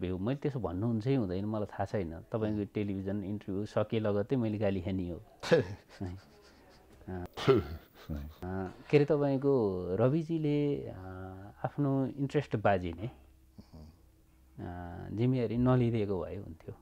View मैले त्यसो भन्नुहुन्छ कि हुँदैन मलाई थाहा छैन। तपाईँको टेलिभिजन इन्टरभ्यू सके लगत्तै मैले गाली खाने हो। के अरे तपाईँको रविजीले आफ्नो इन्ट्रेस्ट बाजिने जिम्मेवारी नलिदिएको भए हुन्थ्यो।